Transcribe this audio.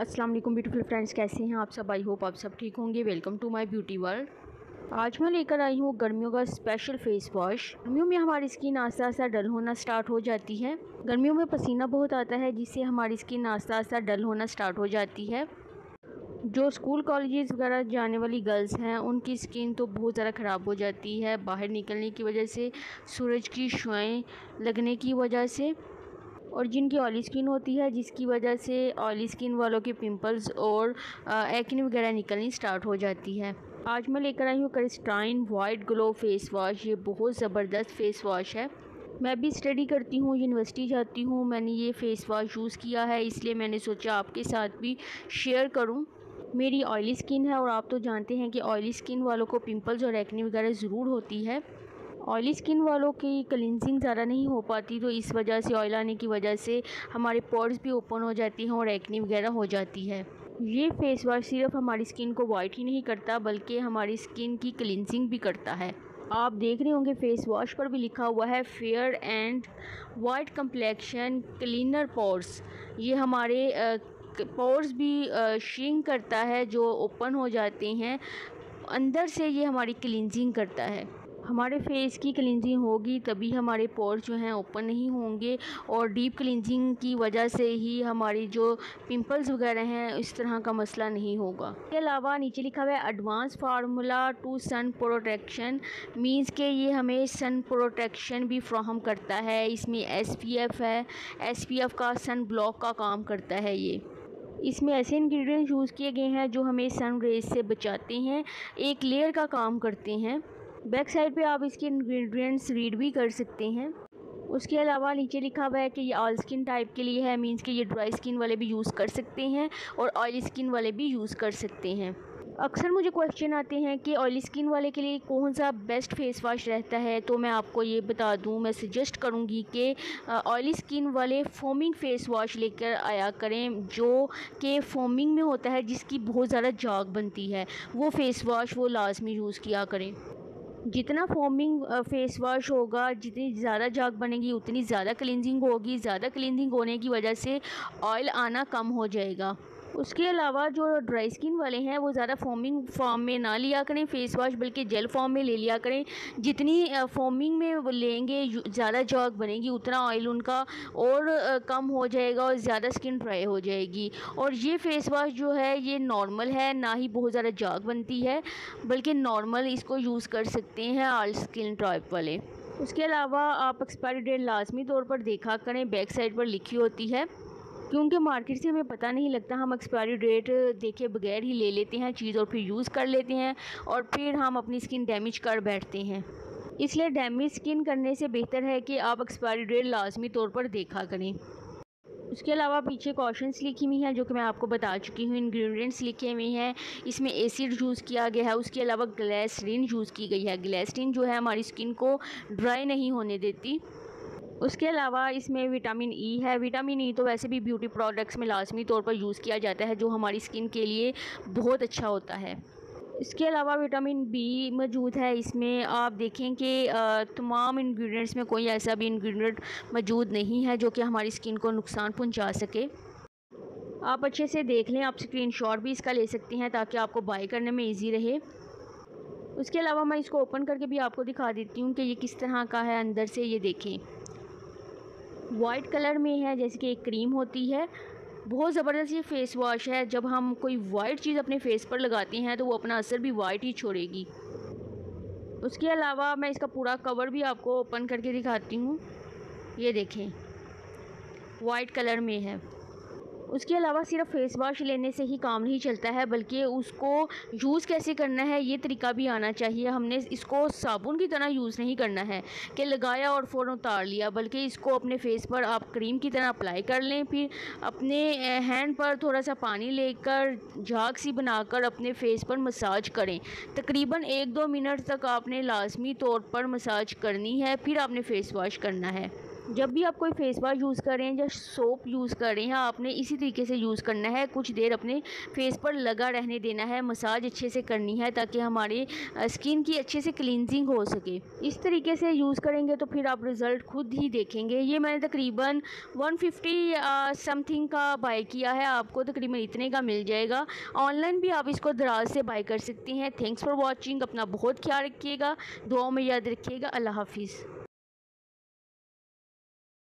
अस्सलाम वालेकुम beautiful friends कैसे हैं आप सब? आई होप आप सब ठीक होंगे। Welcome to my beauty world आज मैं लेकर आई हूँ गर्मियों का स्पेशल फेस वॉश गर्मियों में हमारी स्किन आस्ता आस्ता डल होना स्टार्ट हो जाती है। गर्मियों में पसीना बहुत आता है, जिससे हमारी स्किन आस्ता आस्ता डल होना स्टार्ट हो जाती है। जो स्कूल कॉलेजेस वगैरह जाने वाली गर्ल्स हैं, उनकी स्किन तो बहुत ज़्यादा ख़राब हो जाती है। बाहर निकलने की वजह से, सूरज की शुआएँ लगने की वजह से। और जिनकी ऑयली स्किन होती है, जिसकी वजह से ऑयली स्किन वालों के पिंपल्स और एक्ने वगैरह निकलनी स्टार्ट हो जाती है। आज मैं लेकर आई हूँ Christine white glow face wash ये बहुत ज़बरदस्त फेस वॉश है। मैं भी स्टडी करती हूँ यूनिवर्सिटी जाती हूँ। मैंने ये फ़ेस वॉश यूज़ किया है, इसलिए मैंने सोचा आपके साथ भी शेयर करूँ। मेरी ऑयली स्किन है और आप तो जानते हैं कि ऑयली स्किन वालों को पिंपल्स और एक्ने वगैरह ज़रूर होती है। ऑयली स्किन वालों की क्लिनजिंग ज़्यादा नहीं हो पाती तो इस वजह से, ऑयल आने की वजह से हमारे पोर्स भी ओपन हो जाती हैं और एक्नी वगैरह हो जाती है। ये फेस वॉश सिर्फ़ हमारी स्किन को वाइट ही नहीं करता, बल्कि हमारी स्किन की क्लिनजिंग भी करता है। आप देख रहे होंगे, फेस वॉश पर भी लिखा हुआ है, fair and white complexion cleaner pores ये हमारे पोर्स भी श्रिंक करता है, जो ओपन हो जाते हैं, अंदर से ये हमारी क्लिनजिंग करता है। हमारे फेस की क्लिनजिंग होगी, तभी हमारे पोर्स जो हैं ओपन नहीं होंगे और डीप क्लिनजिंग की वजह से ही हमारी जो पिंपल्स वगैरह हैं, इस तरह का मसला नहीं होगा। इसके अलावा नीचे लिखा हुआ है advance formula to sun protection means के ये हमें सन प्रोटेक्शन भी फ्राहम करता है। इसमें एसपीएफ है एसपीएफ का सन ब्लॉक का काम करता है ये। इसमें ऐसे इंग्रेडिएंट्स यूज़ किए गए हैं जो हमें सन रेज से बचाते हैं, एक लेयर का काम करते हैं। बैक साइड पे आप इसके इंग्रेडिएंट्स रीड भी कर सकते हैं। उसके अलावा नीचे लिखा हुआ है कि ये ऑयल स्किन टाइप के लिए है मींस कि ये ड्राई स्किन वाले भी यूज़ कर सकते हैं और ऑयली स्किन वाले भी यूज़ कर सकते हैं। अक्सर मुझे क्वेश्चन आते हैं कि ऑयली स्किन वाले के लिए कौन सा बेस्ट फेस वॉश रहता है तो मैं आपको ये बता दूँ, मैं सजेस्ट करूँगी कि ऑयली स्किन वाले फोमिंग फेस वॉश लेकर आया करें, जो कि फोमिंग में होता है, जिसकी बहुत ज़्यादा जाग बनती है। वो फेस वॉश वो लाजमी यूज़ किया करें। जितना फोमिंग फेस वॉश होगा, जितनी ज़्यादा जाग बनेगी, उतनी ज़्यादा क्लिनजिंग होगी, ज़्यादा क्लिनजिंग होने की वजह से ऑयल आना कम हो जाएगा। उसके अलावा जो ड्राई स्किन वाले हैं, वो ज़्यादा फोमिंग फॉर्म में ना लिया करें फेस वॉश बल्कि जेल फॉर्म में ले लिया करें। जितनी फोमिंग में वो लेंगे ज़्यादा जॉग बनेगी, उतना ऑयल उनका और कम हो जाएगा और ज़्यादा स्किन ड्राई हो जाएगी। और ये फेस वॉश जो है, ये नॉर्मल है, ना ही बहुत ज़्यादा जाग बनती है, बल्कि नॉर्मल इसको यूज़ कर सकते हैं ऑल स्किन टाइप वाले। उसके अलावा आप एक्सपायरी डेट लाजमी तौर पर देखा करें बैक साइड पर लिखी होती है। क्योंकि मार्केट से हमें पता नहीं लगता, हम एक्सपायरी डेट देखे बगैर ही ले लेते हैं चीज़ और फिर यूज़ कर लेते हैं और फिर हम अपनी स्किन डैमेज कर बैठते हैं। इसलिए डैमेज स्किन करने से बेहतर है कि आप एक्सपायरी डेट लाजमी तौर पर देखा करें। उसके अलावा पीछे कॉशंस लिखी हुई हैं जो कि मैं आपको बता चुकी हूँ। इंग्रेडिएंट्स लिखे हुए हैं, इसमें एसिड यूज़ किया गया है, उसके अलावा ग्लैसरीन यूज़ की गई है। ग्लैसरीन जो है हमारी स्किन को ड्राई नहीं होने देती। उसके अलावा इसमें विटामिन ई e है। विटामिन ई e तो वैसे भी ब्यूटी प्रोडक्ट्स में लाजमी तौर पर यूज़ किया जाता है, जो हमारी स्किन के लिए बहुत अच्छा होता है। इसके अलावा विटामिन बी मौजूद है इसमें। आप देखें कि तमाम इंग्रेडिएंट्स में कोई ऐसा भी इंग्रेडिएंट मौजूद नहीं है, जो कि हमारी स्किन को नुकसान पहुँचा सके। आप अच्छे से देख लें, आप स्क्रीनशॉट भी इसका ले सकते हैं, ताकि आपको बाय करने में इजी रहे। उसके अलावा मैं इसको ओपन करके भी आपको दिखा देती हूँ कि ये किस तरह का है, अंदर से ये देखें। वाइट कलर में है, जैसे कि एक क्रीम होती है। बहुत ज़बरदस्त ये फेस वॉश है। जब हम कोई वाइट चीज़ अपने फेस पर लगाते हैं तो वो अपना असर भी वाइट ही छोड़ेगी। उसके अलावा मैं इसका पूरा कवर भी आपको ओपन करके दिखाती हूँ। ये देखें वाइट कलर में है। उसके अलावा सिर्फ़ फेस वाश लेने से ही काम नहीं चलता है, बल्कि उसको यूज़ कैसे करना है, ये तरीका भी आना चाहिए। हमने इसको साबुन की तरह यूज़ नहीं करना है कि लगाया और फ़ौर उतार लिया, बल्कि इसको अपने फेस पर आप क्रीम की तरह अप्लाई कर लें, फिर अपने हैंड पर थोड़ा सा पानी लेकर झाग सी बनाकर अपने फेस पर मसाज करें। तकरीबन एक दो मिनट तक आपने लाजमी तौर पर मसाज करनी है, फिर आपने फ़ेस वॉश करना है। जब भी आप कोई फेस वाश यूज़ करें या सोप यूज़ करें आपने इसी तरीके से यूज़ करना है। कुछ देर अपने फेस पर लगा रहने देना है मसाज अच्छे से करनी है ताकि हमारे स्किन की अच्छे से क्लिनजिंग हो सके। इस तरीके से यूज़ करेंगे तो फिर आप रिज़ल्ट खुद ही देखेंगे। ये मैंने तकरीबन 150 समथिंग का बाई किया है। आपको तकरीबन इतने का मिल जाएगा। ऑनलाइन भी आप इसको दराज से बाई कर सकती हैं। थैंक्स फॉर वॉचिंग अपना बहुत ख्याल रखिएगा। दुआ में याद रखिएगा। अल्लाह हाफिज़।